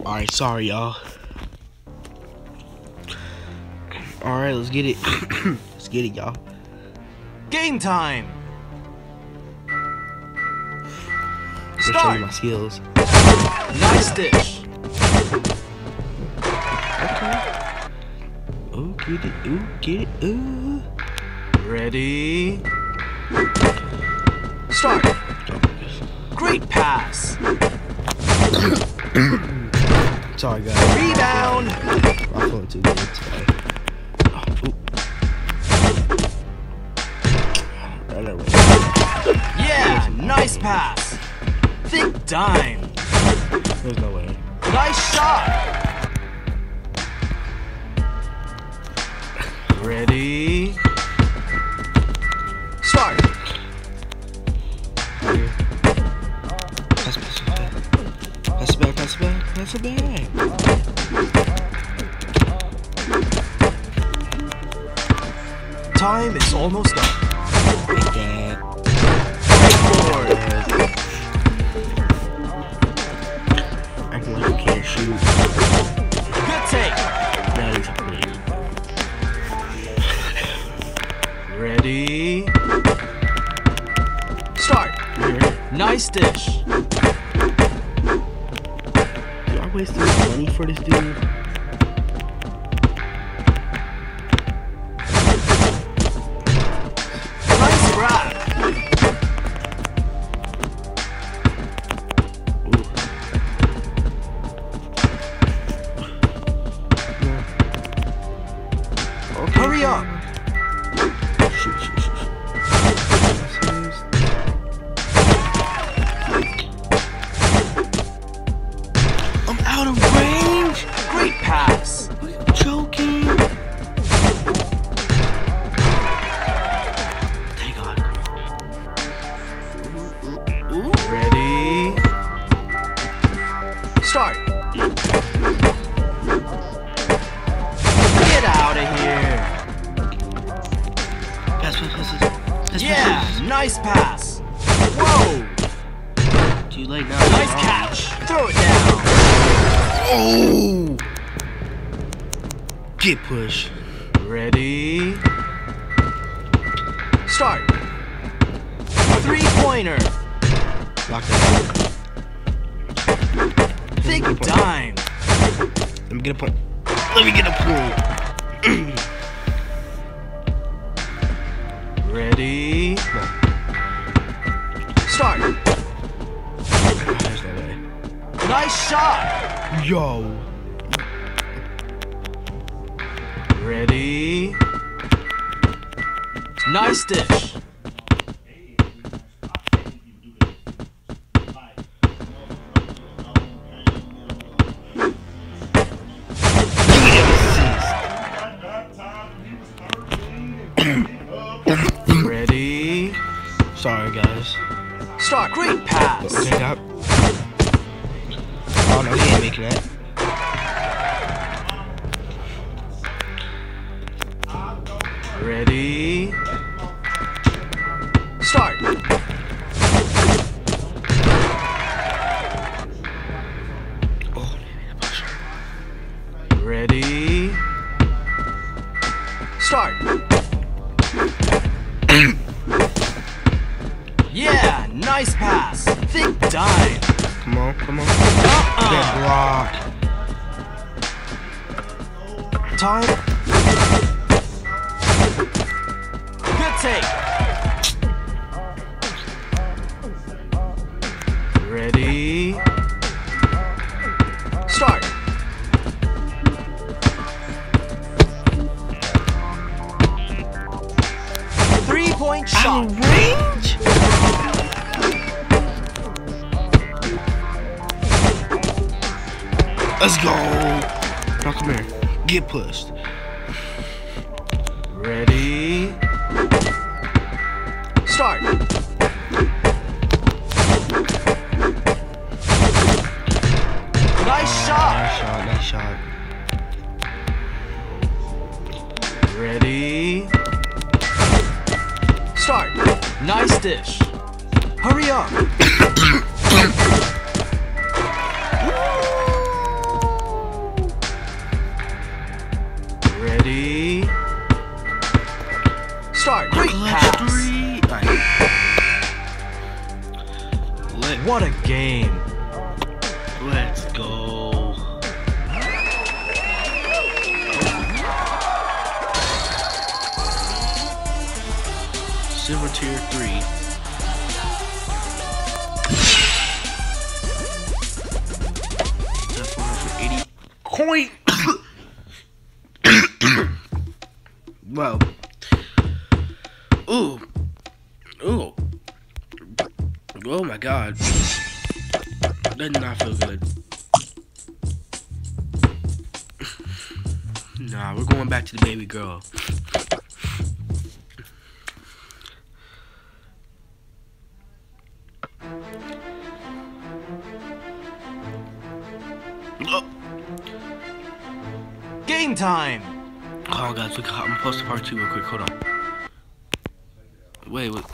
Alright, sorry, y'all. Alright, let's get it. let's get it, y'all. Game time! Let's show you Start! my skills. Nice dish! Okay. Oh, get it. Ooh, get it. Ooh. Ready? Start! Great pass! Sorry, guys. Rebound! My phone too good. Oh, ooh. Yeah! Nice pass! Thick dime! There's no way. Nice shot! Ready? Pass it back, pass. Time is almost up. Dad. Forward. Acting like can't shoot. Good take. Now he's. Ready? Start. Nice dish. Wasted money for this dude? Nice pass. Whoa, Too late now. nice catch. Throw it down. Oh! Get push. Ready? Start. Three pointer. Lock that. Big dime. Let me get a point. Let me get a point. Ready? No way. Nice shot. Yo. Ready? Nice dish. Ready? Sorry, guys. Start. Great pass. Okay, up. Oh no, he ain't making that. Ready? Start. Oh. Ready? Start. yeah, nice pass. Thick dime. Come on, come on. Uh-uh. That block. Time. Good take. Ready? Let's go. Now come here. Get pushed. Ready? Start. Nice shot. Nice shot, nice shot. Ready? Start. Nice dish. Hurry up. What a game. Let's go. Silver tier 3. That's 180 coin. well. Ooh. Ooh. Oh my god. That did not feel good. Nah, we're going back to the baby girl. Oh, Game time! oh guys, look, I'm gonna post a part two real quick. Hold on. Wait, wait.